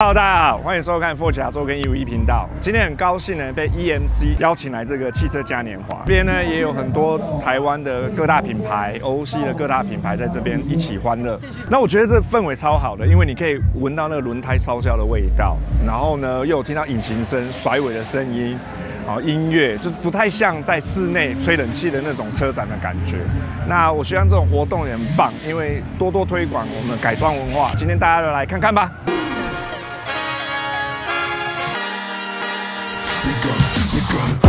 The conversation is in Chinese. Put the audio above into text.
Hello，大家好，欢迎收看富甲周跟一五一频道。今天很高兴呢，被 EMC 邀请来这个汽车嘉年华，这边呢也有很多台湾的各大品牌、欧系的各大品牌在这边一起欢乐。那我觉得这氛围超好的，因为你可以闻到那个轮胎烧焦的味道，然后呢又有听到引擎声、甩尾的声音，音乐，就不太像在室内吹冷气的那种车展的感觉。那我希望这种活动也很棒，因为多多推广我们的改装文化。今天大家就来看看吧。We gonna, we gonna